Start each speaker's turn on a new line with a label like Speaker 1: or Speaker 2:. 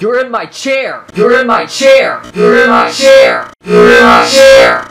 Speaker 1: You're in my chair! You're in my chair! You're in my chair! You're in my chair!